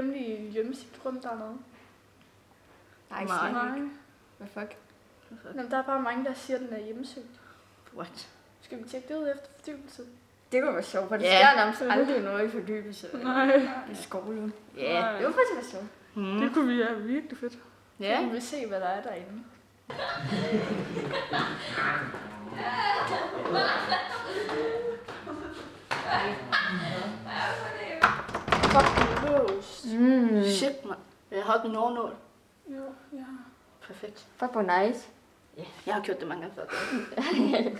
hemmelige hjemmesigtrum dernede? Nej, Nej. Nej. Hvad fuck? Jamen, der er bare mange, der siger, at den er hjemmesøgt. What? Skal vi tjekke det ud efter fordybelse? Det kunne være sjovt, for det Ja. sker nærmest aldrig noget i fordybelse Nej. i skolen. Ja. Ja, det var faktisk være sjovt. Mm. Det kunne vi have virkelig fedt. Så Ja. kan vi se, hvad der er derinde. Fucking roast. Mm. Shit, mand. Jeg har den overnået. Jo, ja. Perfekt. Fuck, hvor nice. Ja, jeg har gjort det mange gange før.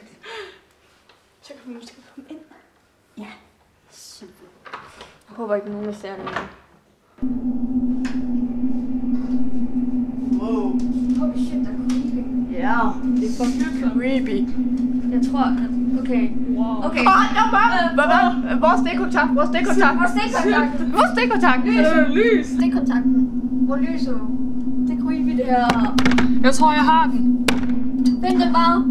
Så kan vi måske komme ind. Jeg håber ikke, nogen vil se det. Wow. Holy shit, der er creepy. Ja, det er fucking creepy. Jeg tror, at... Okay. Wow. Okay. Åh, der var Hvad var Hvor er stikkontakt? Hvor er stikkontakt? Hvor er stikkontakten? Hvor er stikkontakt? lys. Stikkontakten. Hvor lyser du? Det er creepy, det her. Jeg tror, jeg har den. Find det bare.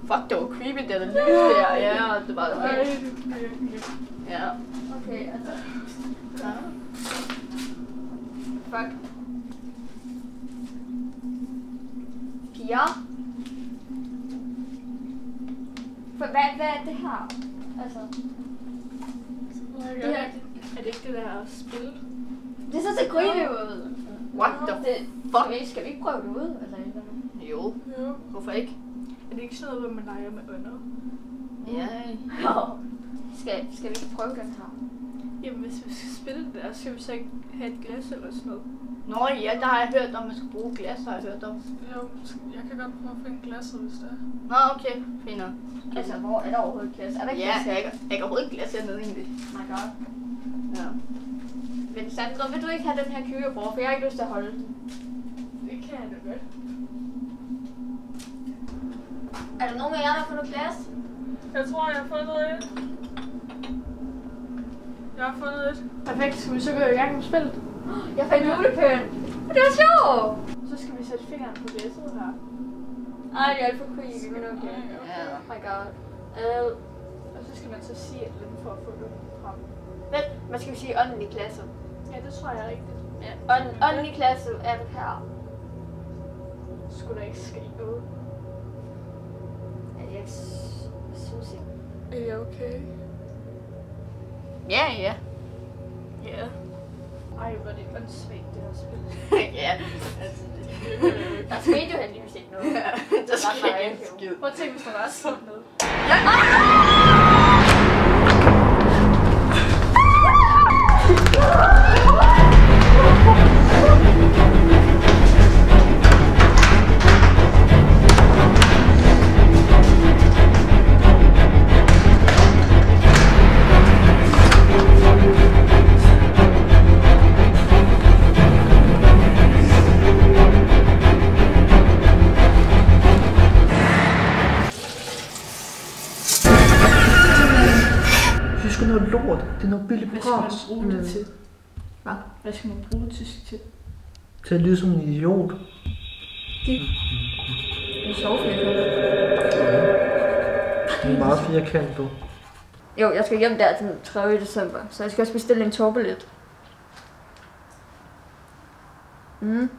Fuck, det var creepy, det der lys der. Ja, det var det. Ej, Ja. Okay, altså. ja. Fuck. Piger. For hvad, hvad er det her? Altså, det her, er det ikke det der spil? Det ser så creepy ud. What the det, fuck? Skal vi, skal vi ikke prøve det ud? Altså, eller? Jo, Jo. hvorfor ikke? Er det ikke sådan noget, hvor man leger med ånder? Ja. skal, skal vi ikke prøve den her? Jamen, hvis vi skal spille det der, skal vi så ikke have et glas eller sådan noget? Nå ja, der har jeg hørt om, man skal bruge glas, har jeg hørt om. Jo, jeg kan godt prøve at finde glasset, hvis det er. Nå, okay. Fint nok. Altså, hvor er der overhovedet glas? Er der ikke Ja, glas? jeg kan, jeg kan overhovedet ikke glas hernede egentlig. My god. Ja. Men Sandra, vil du ikke have den her kyrebror? For jeg har ikke lyst til at holde den. Det kan jeg da godt. Er der nogen af jer, der har fundet glas? Jeg tror, jeg har fundet et. Jeg har fundet et. Perfekt, skal vi så gå i gang med spillet? Jeg fandt julepøn. Det var sjovt. Så skal vi sætte fingeren på glasset her. Ej, det er alt for creepy, men okay. Ja. Oh my god. Øh, Og så skal man så sige et eller andet for at få det frem. vent, hvad skal vi sige? Ånden i klasse. Ja, det tror jeg er rigtigt. Ja. Ånden i klasse er den her. Skulle der ikke ske noget? Ja, Jeg synes ikke. Er jeg okay? Ja, ja. Ja. Ej, hvor er det åndssvagt, det her spil. ja. Altså, Der skete jo heldigvis ikke noget. der sker ikke en skid. Prøv at tænke, hvis der var sådan noget. Det er sgu noget lort. Det er noget billigt Hvad skal man bruge det til? Hvad? Hvad skal man bruge det til? til? At lyde som en idiot. Det er sjovt, for Det er meget firkantet. Jo, jeg skal hjem der den 3. december, så jeg skal også bestille en togbillet. Mm.